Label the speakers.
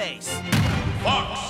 Speaker 1: running base.
Speaker 2: Fox